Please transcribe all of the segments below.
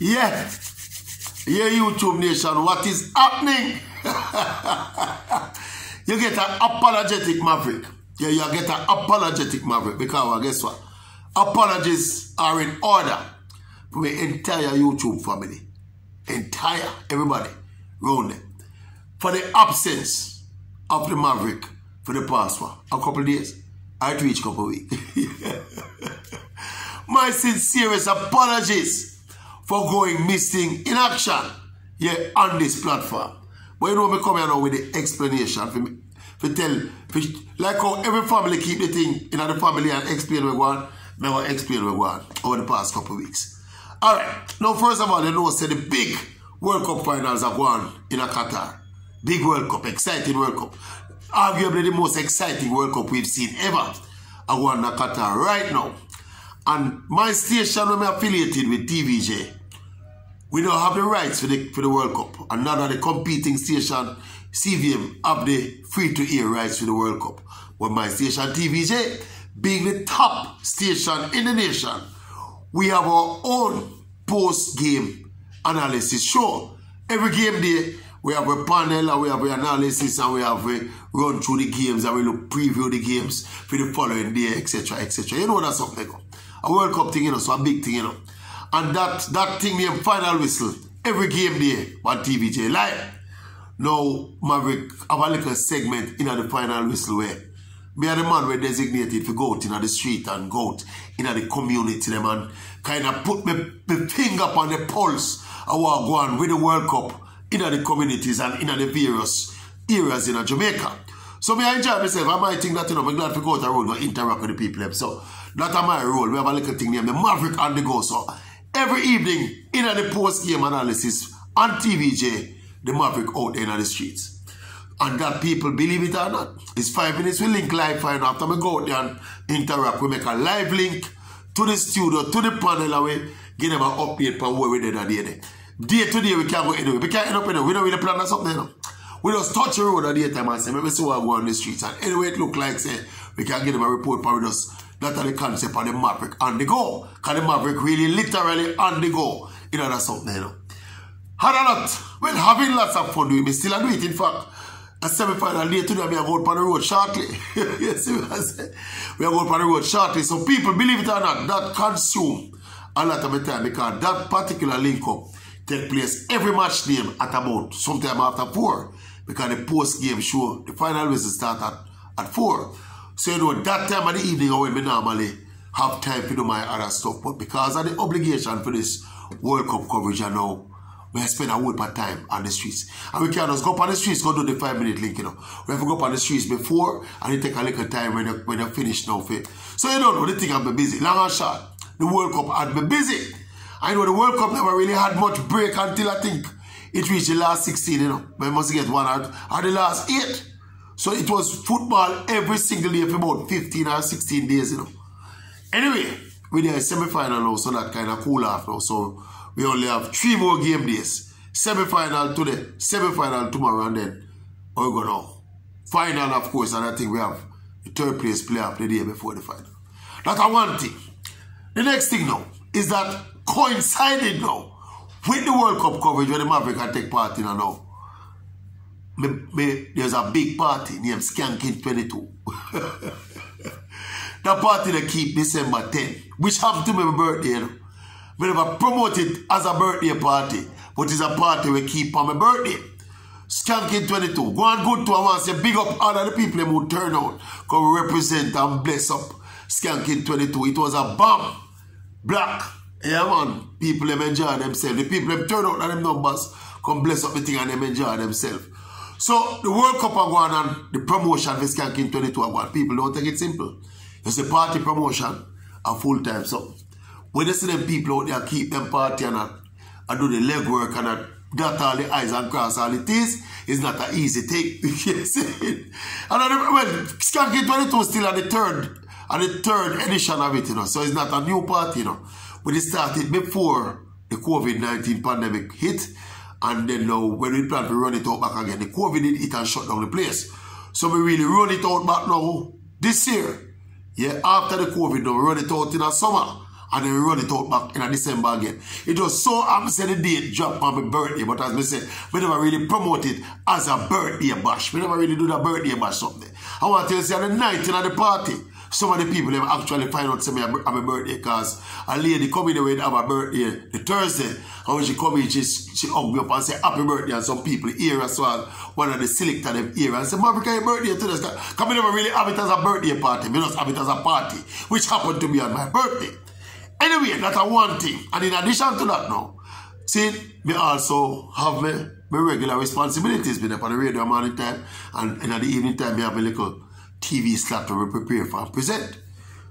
Yeah. Yeah, YouTube Nation, what is happening? you get an apologetic maverick. Yeah, you get an apologetic maverick because guess what? Apologies are in order for the entire YouTube family. Entire, everybody, round them. For the absence of the maverick for the past one, a couple days. I reach couple weeks. My sincerest apologies for going missing in action here on this platform. But you know, me come here now with the explanation for me. For tell, for, like how every family keep the thing in the family and explain what go on, me will explain what go on over the past couple of weeks. Alright, now first of all, you know, say the big World Cup finals are going in a Qatar. Big World Cup, exciting World Cup. Arguably the most exciting World Cup we've seen ever. I go in Qatar right now. And my station, when I'm affiliated with TVJ, we don't have the rights for the, for the World Cup. And now that the competing station, CVM, have the free-to-air rights for the World Cup. But my station, TVJ, being the top station in the nation, we have our own post-game analysis show. Every game day, we have a panel and we have an analysis and we have a run through the games and we look preview the games for the following day, etc. etc. You know what that's something. A World Cup thing, you know, so a big thing, you know. And that that thing named final whistle, every game day on TVJ live. Now Maverick have a little segment in the final whistle where me and the man were designated to go out in the street and go out in the community them and kind of put my, my finger on the pulse of what go on with the World Cup in the communities and in the various areas in Jamaica. So me I enjoy myself. I might think that you know I'm glad to go out the road and interact with the people. So that's my role. We have a little thing named the Maverick on the go. So every evening in the post game analysis on TVJ, the Maverick out there in the streets. And that people believe it or not. It's five minutes we link live fine after we go out there and interact. We make a live link to the studio, to the panel we give them an update on where we did that day. Day to day we can't go anywhere. We can't end up anywhere. We don't really plan on something. You know? We just touch the road at the time and say, maybe see what go on the streets. And anyway it look like say we can give them a report but we just that are the concept of the Maverick on the go. Because the Maverick really literally on the go. You know that's something, you know. Had a lot. Well, having lots of fun doing. We still doing it. In fact, a semi-final day today, we are going on the road shortly. you see what I say? We are going on the road shortly. So people, believe it or not, that consume a lot of the time because that particular link-up take place every match name at about sometime after four. Because the post-game show, the final whistle start at, at four. So you know, that time of the evening when we normally have time to do my other stuff. But because of the obligation for this World Cup coverage, I know we spend a whole part time on the streets. And we can't just go up on the streets, go do the five minute link, you know. We have to go up on the streets before and it take a little time when they, when they finish now. For So you don't know, the thing I've been busy. Long and short, the World Cup had been busy. I know the World Cup never really had much break until I think it reached the last 16, you know. We must get one out, or the last eight. So it was football every single day for about 15 or 16 days, you know. Anyway, we're there semi-final now, so that kind of cool off now. So we only have three more game days. Semi-final today, semi-final tomorrow, and then we go now. Final, of course, and I think we have the third place playoff the day before the final. That's one thing. The next thing now is that coincided now with the World Cup coverage where the Maverick can take part in and now. Me, me, there's a big party named Skanking 22. that party they keep December 10, which happened to be my birthday. You know? We never promote it as a birthday party, but it's a party we keep on my birthday. Skanking 22. Go on good to I want say big up all of the people who turn out, come represent and bless up Skanking 22. It was a bomb. Black. Yeah man. People them enjoy themselves. The people them turn out and them numbers come bless up the thing and them enjoy themselves. So the World Cup are going on the promotion for Skanking 22 are going. People don't take it simple. It's a party promotion a full time. So when you see them people out there keep them party and, uh, and do the legwork and uh, dot all the I's and cross all the T's, it's not an easy thing. you see? And uh, well, Skanking 22 still at the third at the third edition of it, you know. So it's not a new party, you know. But it started before the COVID-19 pandemic hit. And then now, when we plan to run it out back again, the COVID did hit and shut down the place. So we really run it out back now this year. Yeah, after the COVID, now we run it out in the summer. and then we run it out back in December again. It was so I'm saying the date drop on my birthday, but as I said, we never really promote it as a birthday bash. We never really do the birthday bash something. I want to you, on the night in the party, some of the people have actually find out say me a birthday because a lady come in the way have a birthday the Thursday. And when she come in she, she hug me up and say happy birthday and some people here as well. One of the selected them here and say Maverick your birthday today because we never really have it as a birthday party. We just have it as a party which happened to be on my birthday. Anyway that's a one thing. And in addition to that now see me also have my, my regular responsibilities. Been up on the radio morning time and in the evening time me have a little TV slot to prepare for and present.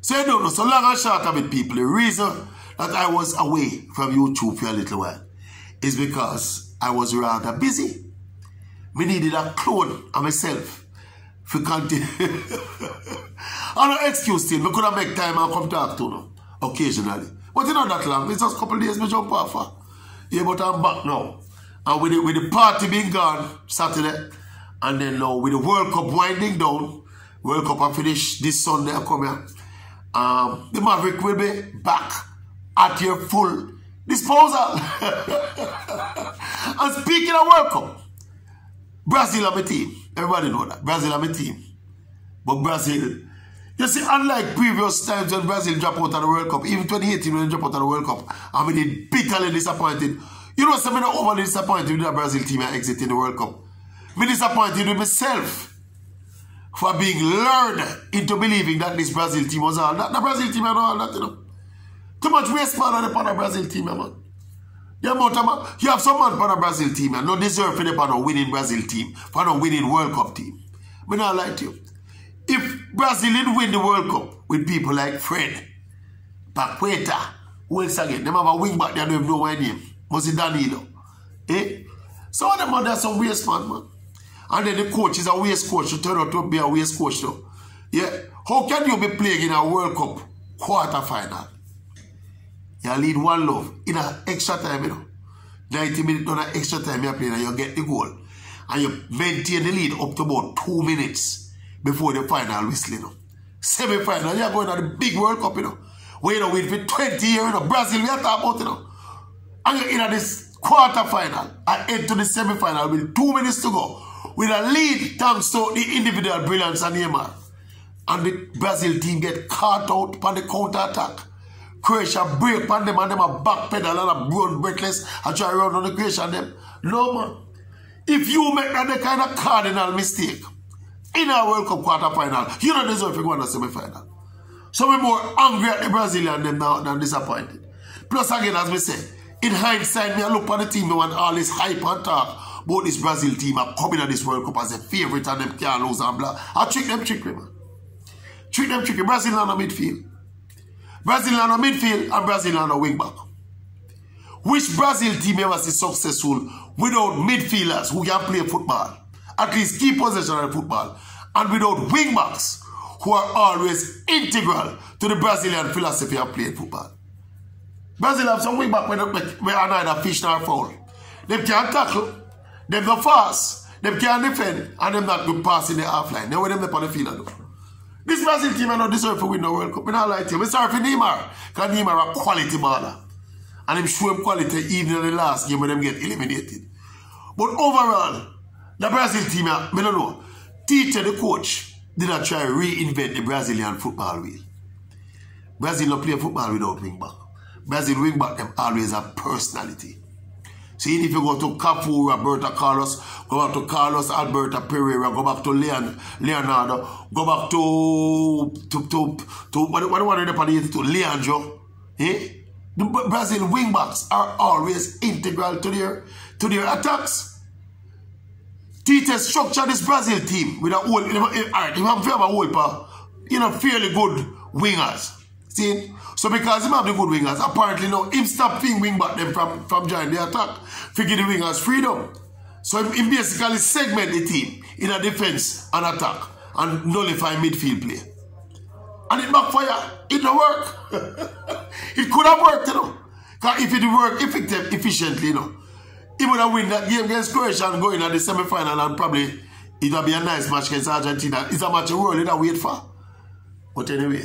So don't know, so long and short of it, people, the reason that I was away from YouTube for a little while is because I was rather busy. We needed a clone of myself for continue. I no excuse still, we could have make time and come talk to them occasionally. But it's not that long, it's just a couple days me jump off. Yeah, but I'm back now. And with the, with the party being gone Saturday, and then now with the World Cup winding down, World Cup I finish this Sunday come here. Um, the Maverick will be back at your full disposal. and speaking of World Cup, Brazil are my team. Everybody know that. Brazil are my team. But Brazil, you see, unlike previous times when Brazil dropped out of the World Cup, even 2018 when they dropped out of the World Cup, I mean, bitterly disappointed. You know, some I'm not overly disappointed with the Brazil team exiting the World Cup. I'm disappointed with myself for being lured into believing that this Brazil team was all that. The Brazil team and all that, you know. Too much waste man on the Brazil team, man. You, man, you have some man on the Brazil team and no deserve for the on a winning Brazil team, for a winning World Cup team. Not lie to you. If Brazil didn't win the World Cup with people like Fred, Paqueta, who else again? Them have a wing back there, don't even know my name. Was it Danilo? Eh? Some of them are some waste man, man. And then the coach is a waste coach to turn out to be a waste coach though. Yeah. How can you be playing in a World Cup quarter final? You lead one love in an extra time, you know. 90 minutes on an extra time you're playing and you get the goal. And you maintain the lead up to about two minutes before the final whistle, you know. Semi-final, you're going to the big World Cup, you know. Where you know, for 20 years, you know. Brazil, we are talking about, you know. And you're in this quarter final and head to the semi-final with two minutes to go with a lead thanks to the individual brilliance of Neymar. And the Brazil team get caught out by the counter-attack. Croatia break on them and them a backpedal and a run breathless and try run on the Croatia and them. No man. If you make that kind of cardinal mistake in a World Cup quarter final, you don't deserve to go in the semi-final. So we're more angry at the Brazilian them now than disappointed. Plus again, as we say, in hindsight, me I look at the team, want all this hype and talk about this Brazil team are coming at this World Cup as a favorite and them can't lose and blah. I trick them tricky, man. Trick them tricky. Brazil on the midfield. Brazil on the midfield and Brazil on the wing back. Which Brazil team ever is successful without midfielders who can play football? At least key possession of football. And without wing backs who are always integral to the Brazilian philosophy of playing football. Brazil have some wing back where, where are neither fish nor foul. They can tackle them go fast. Them can't defend. And them not good pass in the half line. They where them up on the field. Do. This Brazil team I not deserve to win the World Cup. I not like you. I'm sorry for Neymar. Because Neymar a quality baller. And him show him quality even in the last game when them get eliminated. But overall, the Brazil team, I don't know. Tite, the coach, did not try to reinvent the Brazilian football wheel. Brazil not play football without wing back. Brazil wing back them always have personality. See, if you go to Cafu, Roberto Carlos, go back to Carlos Alberto Pereira, go back to Leon, Leonardo, go back to to to, to what what what are they to Leandro, eh? The Brazil wingbacks are always integral to their to their attacks. Tite structure this Brazil team with a whole, alright, you have a whole, you know, fairly good wingers. See? So because him have the good wingers, apparently now him stop being wing back them from, from joining the attack. Figure the wingers freedom. So him, basically segment the team in a defense and attack and nullify midfield play. And it backfire. It don't work. it could have worked, you know. Because if it worked effective, efficiently, you know, he would have win that game against Croatia and go in at the semi-final and probably it would be a nice match against Argentina. It's a match the world that wait for. But anyway.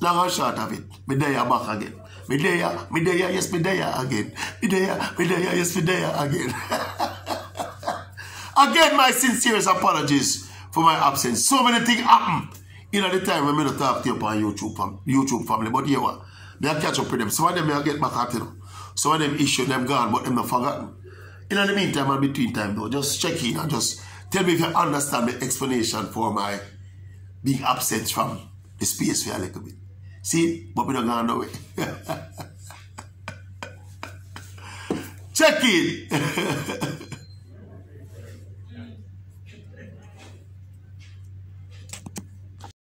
Short of it, me there back again. Me there, me there, yes, me there again. Me there, me there, yes, me there again. again, my sincerest apologies for my absence. So many things happen in the time when I not talk to you on YouTube, YouTube family. But yeah? Me I catch up with them. Some of them I get back at you. Some of them issue them gone, but them not forgotten. In the meantime and between time though, just check in and just tell me if you understand the explanation for my being absent from the space for a little bit. See, Bobby don't go no way. Check it.